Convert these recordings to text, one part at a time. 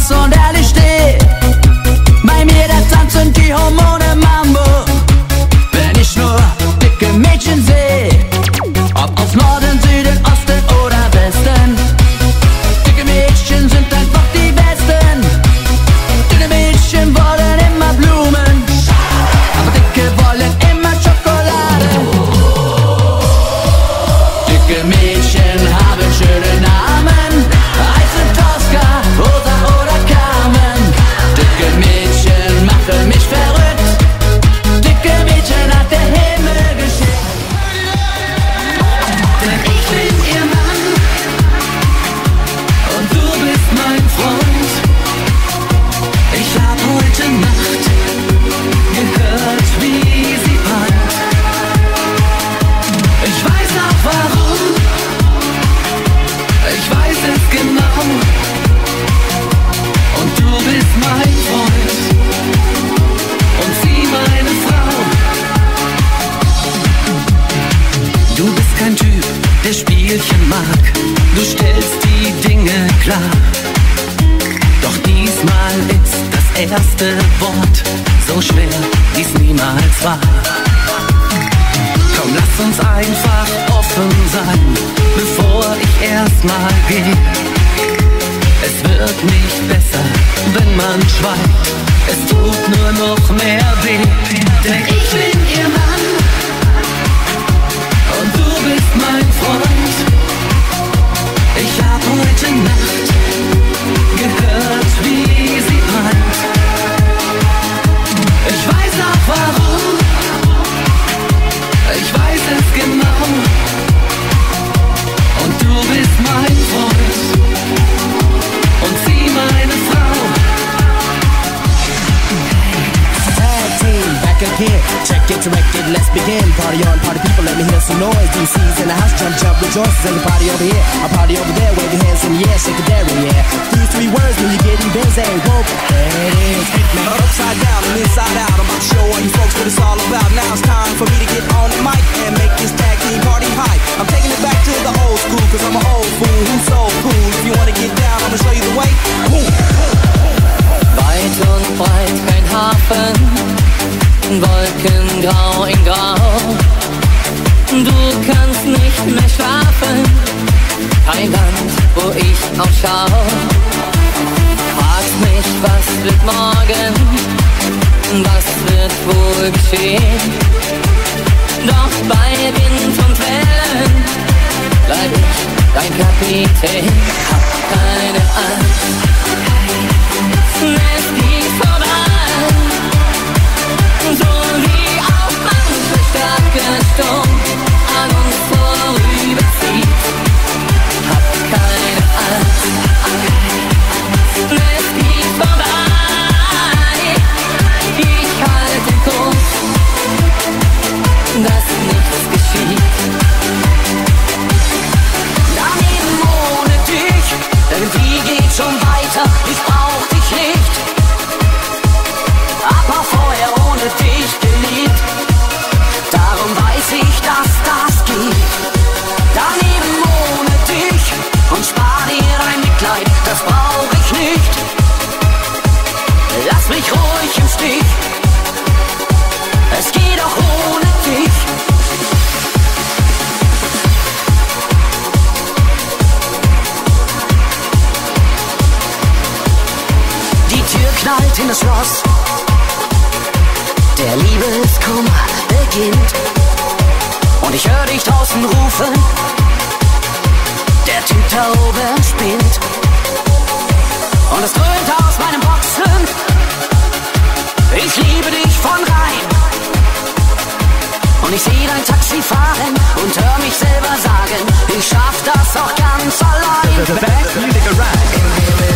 son d'aller niemals war. Komm, lass uns einfach offen sein, bevor ich erstmal gehe. Es wird nicht besser, wenn man schweigt. Es tut nur noch mehr weh. Denn ich bin ihr Mann und du bist mein Freund. Again. Check it, directed, let's begin. Party on, party people, let me hear some noise. DC's in the house, jump, jump, rejoice. There's a party over here, a party over there. Wave your hands in the air, shake it there, yeah. These three words when you're getting busy. Whoa, there it is. Upside down and inside out. I'm about to show all you folks what it's all about. Now it's time for me to get ich aufschau. Fragst mich, was wird morgen, was wird wohl geschehen? Doch bei Wind und Wellen bleib ich dein Kapitän. Hab keine Angst. Knallt in das Schloss. Der Liebeskummer beginnt. Und ich höre dich draußen rufen. Der Typ da oben spinnt. Und es dröhnt aus meinem Boxen. Ich liebe dich von rein. Und ich sehe dein Taxi fahren und hör mich selber sagen, ich schaff das auch ganz allein. The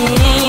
Yeah.